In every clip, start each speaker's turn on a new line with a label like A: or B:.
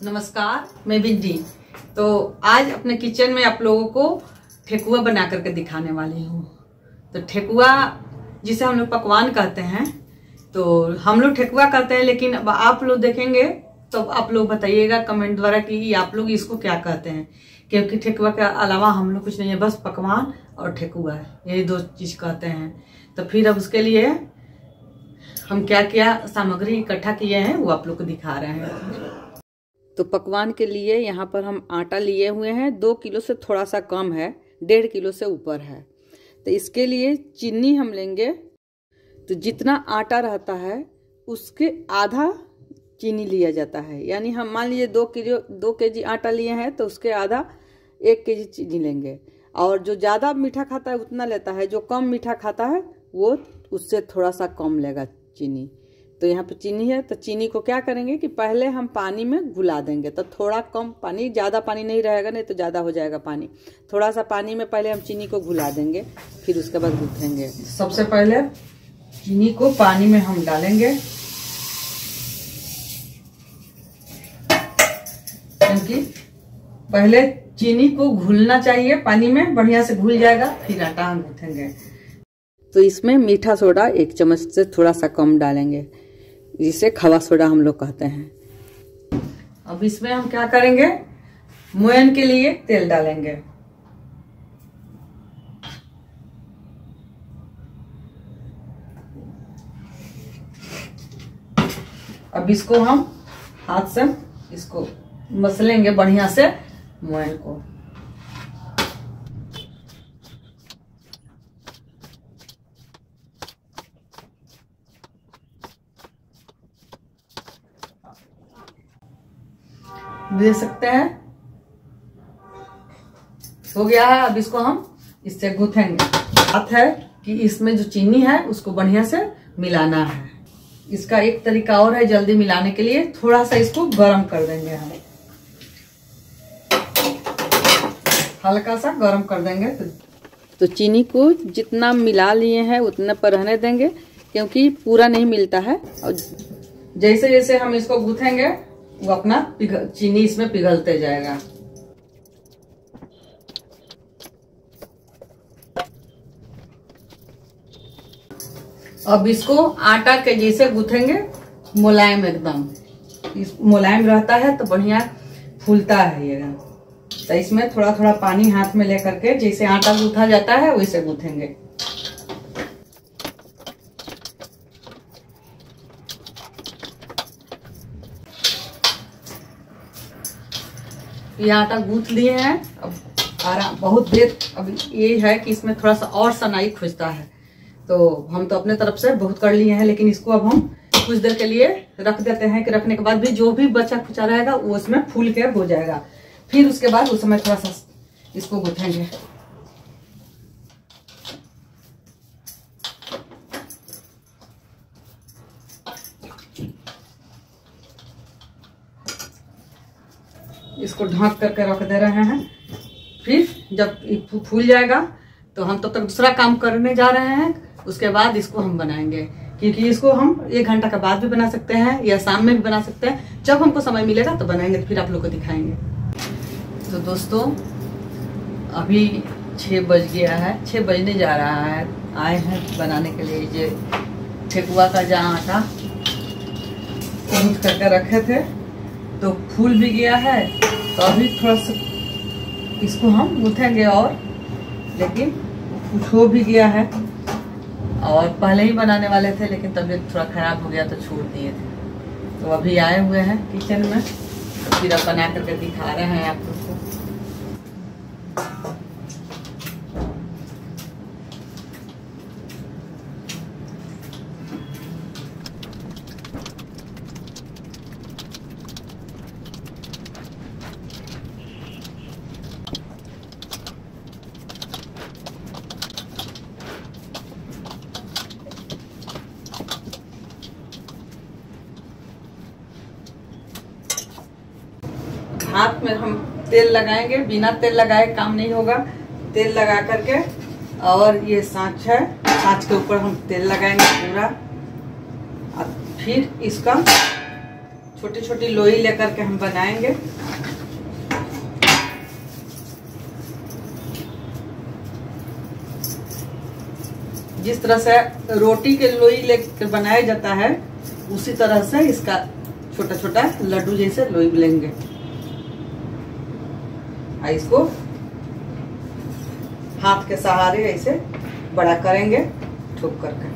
A: नमस्कार, मैं बिंदी तो आज अपने किचन में आप लोगों को ठेकुआ बना करके दिखाने वाली हूँ। तो ठेकुआ, जिसे हम लोग पकवान कहते हैं तो हम लोग ठेकुआ कहते हैं, लेकिन अब आप लोग देखेंगे तो आप लोग बताइएगा कमेंट द्वारा कि आप लोग इसको क्या कहते हैं। क्योंकि ठेकुआ के अलावा हम लोग कुछ नहीं है, बस पकवान और ठेकुआ है। यही दो चीज़ कहते हैं। तो फिर अब उसके लिए हम क्या क्या सामग्री इकट्ठा किए हैं, वो आप लोग को दिखा रहे हैं। तो पकवान के लिए यहाँ पर हम आटा लिए हुए हैं। दो किलो से थोड़ा सा कम है, डेढ़ किलो से ऊपर है। तो इसके लिए चीनी हम लेंगे। तो जितना आटा रहता है, उसके आधा चीनी लिया जाता है। यानी हम मान लीजिए दो किलो, दो के जी आटा लिए हैं तो उसके आधा एक के जी चीनी लेंगे। और जो ज़्यादा मीठा खाता है, उतना लेता है। जो कम मीठा खाता है, वो उससे थोड़ा सा कम लेगा चीनी। तो यहाँ पे चीनी है तो चीनी को क्या करेंगे कि पहले हम पानी में घुला देंगे तो थोड़ा कम पानी, ज़्यादा पानी नहीं रहेगा, नहीं तो ज़्यादा हो जाएगा पानी। थोड़ा सा पानी में पहले हम चीनी को घुला देंगे, फिर उसके बाद गूँथेंगे। सबसे पहले चीनी को पानी में हम डालेंगे। क्योंकि पहले चीनी को घुलना चाहिए, पानी में, बढ़िया से घुल जाएगा, फिर आटा हम गूँथेंगे। तो इसमें मीठा सोडा एक चम्मच से थोड़ा सा कम डालेंगे। जिसे खवा सोडा हम लोग कहते हैं। अब इसमें हम क्या करेंगे? मोयन के लिए तेल डालेंगे। अब इसको हम हाथ से इसको मसलेंगे बढ़िया से मोयन को। दे सकते हैं। हो गया है अब इसको हम इससे गूथेंगे। बात है कि इसमें जो चीनी है उसको बढ़िया से मिलाना है। इसका एक तरीका और है जल्दी मिलाने के लिए। थोड़ा सा इसको गर्म कर देंगे हम। हल्का सा गर्म कर देंगे तो, तो चीनी को जितना मिला लिए हैं उतने पर रहने देंगे क्योंकि पूरा नहीं मिलता है। और जैसे जैसे हम इसको गूथेंगे वो अपना पिघल चीनी इसमें पिघलते जाएगा। अब इसको आटा के जैसे गूथेंगे, मुलायम एकदम। मुलायम रहता है तो बढ़िया फूलता है ये। तो इसमें थोड़ा थोड़ा पानी हाथ में लेकर के जैसे आटा गूथा जाता है, वैसे गूथेंगे। ये आटा गूंथ लिए हैं। अब आराम बहुत देर अब ये है कि इसमें थोड़ा सा और सनाई खुजता है। तो हम तो अपने तरफ़ से बहुत कर लिए हैं, लेकिन इसको अब हम कुछ देर के लिए रख देते हैं कि रखने के बाद भी जो भी बचा खुचा रहेगा, वो उसमें फूल के हो जाएगा। फिर उसके बाद उस समय थोड़ा सा इसको गुथेंगे इसको ढक करके रख दे रहे हैं। फिर जब फूल जाएगा तो हम तब तो तक दूसरा काम करने जा रहे हैं। उसके बाद इसको हम बनाएँगे। क्योंकि इसको हम एक घंटा के बाद भी बना सकते हैं या शाम में भी बना सकते हैं। जब हमको समय मिलेगा तो बनाएँगे तो फिर आप लोग को दिखाएँगे। तो दोस्तों, अभी छः बज गया है। छः बजने जा रहा है। आए हैं बनाने के लिए। ये ठेकुआ का जहाँ आटा करके रखे थे तो फूल भी गया है। तो अभी थोड़ा सा इसको हम गूथेंगे और, लेकिन कुछ हो भी गया है। और पहले ही बनाने वाले थे, लेकिन तबीयत थोड़ा ख़राब हो गया तो छोड़ दिए थे। तो अभी आए हुए हैं किचन में। फिर बना करके दिखा रहे हैं आप लोग को। हाथ में हम तेल लगाएँगे, बिना तेल लगाए काम नहीं होगा। तेल लगा करके, और ये साँच है, साँच के ऊपर हम तेल लगाएँगे पूरा। और फिर इसका छोटी छोटी लोई लेकर के हम बनाएँगे। जिस तरह से रोटी के लोई लेकर बनाया जाता है, उसी तरह से इसका छोटा छोटा लड्डू जैसे लोई लेंगे। इसको हाथ के सहारे ऐसे बड़ा करेंगे, ठोक करके।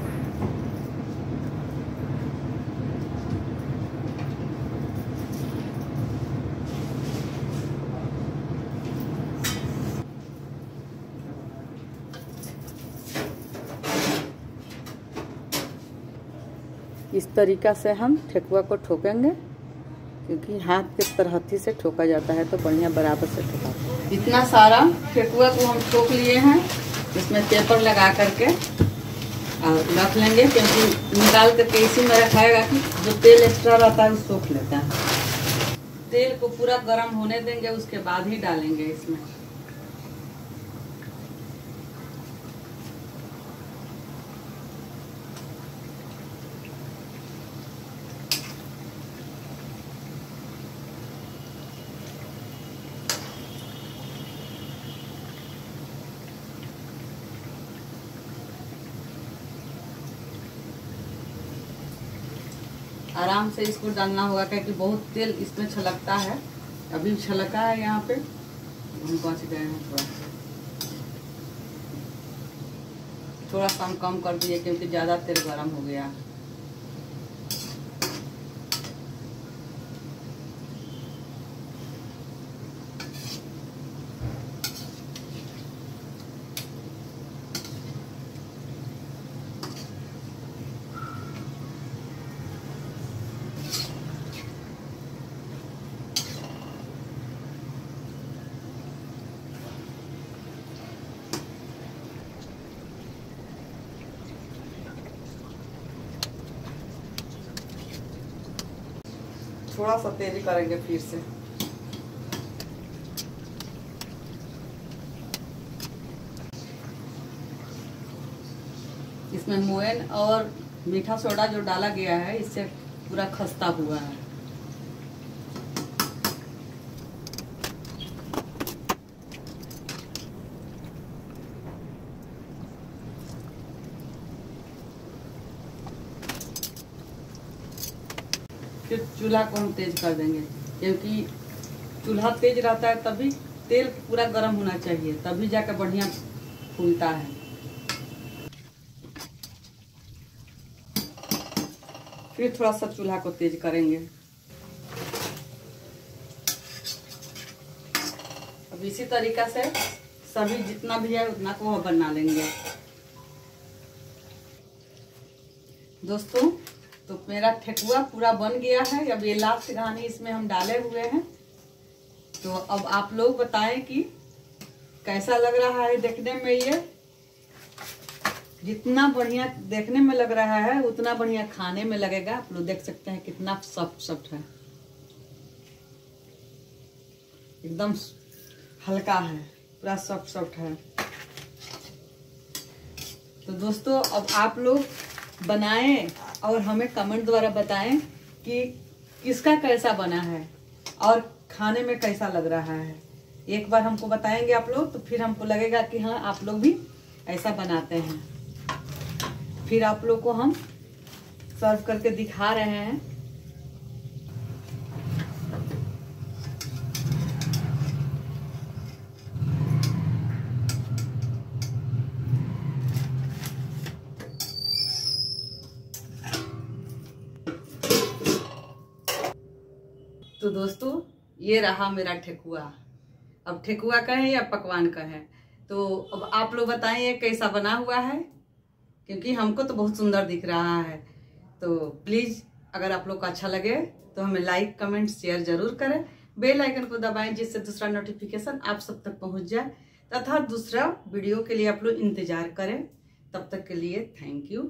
A: इस तरीका से हम ठेकुआ को ठोकेंगे। क्योंकि हाथ के तरहथी से ठोका जाता है तो बढ़िया बराबर से ठोका इतना सारा ठेकुआ को हम ठोक लिए हैं, इसमें पेपर लगा करके, और रख लेंगे, क्योंकि निकाल करके इसी में रखाएगा कि जो तेल एक्स्ट्रा रहता है, वो सोख लेता है। तेल को पूरा गर्म होने देंगे, उसके बाद ही डालेंगे इसमें। आराम से इसको डालना होगा, क्योंकि बहुत तेल इसमें छलकता है। अभी छलका है यहाँ पे। हम बच गए हैं थोड़ा थोड़ा सा हम कम कर दिए, क्योंकि ज़्यादा तेल गर्म हो गया। थोड़ा सा तेज़ी करेंगे फिर से। इसमें मोयन और मीठा सोडा जो डाला गया है, इससे पूरा खस्ता हुआ है। फिर चूल्हा को हम तेज कर देंगे, क्योंकि चूल्हा तेज रहता है तभी तेल पूरा गर्म होना चाहिए, तभी जाकर बढ़िया फूलता है। फिर थोड़ा सा चूल्हा को तेज करेंगे। अब इसी तरीका से सभी जितना भी है उतना को बना लेंगे। दोस्तों तो मेरा ठेकुआ पूरा बन गया है, अब ये लास्ट घानी इसमें हम डाले हुए हैं। तो अब आप लोग बताएँ कि कैसा लग रहा है देखने में ये? जितना बढ़िया देखने में लग रहा है, उतना बढ़िया खाने में लगेगा। आप लोग देख सकते हैं कितना सॉफ्ट सॉफ्ट है। एकदम हल्का है, पूरा सॉफ्ट सॉफ्ट है। तो दोस्तों, अब आप लोग बनाएँ और हमें कमेंट द्वारा बताएँ कि किसका कैसा बना है और खाने में कैसा लग रहा है। एक बार हमको बताएँगे आप लोग तो फिर हमको लगेगा कि हाँ आप लोग भी ऐसा बनाते हैं। फिर आप लोग को हम सर्व करके दिखा रहे हैं। तो दोस्तों, ये रहा मेरा ठेकुआ। अब ठेकुआ का है या पकवान का है तो अब आप लोग बताएँ ये कैसा बना हुआ है? क्योंकि हमको तो बहुत सुंदर दिख रहा है। तो प्लीज़, अगर आप लोग को अच्छा लगे तो हमें लाइक, कमेंट, शेयर ज़रूर करें। बेल आइकन को दबाएँ, जिससे दूसरा नोटिफिकेशन आप सब तक पहुँच जाए। तथा दूसरा वीडियो के लिए आप लोग इंतज़ार करें। तब तक के लिए थैंक यू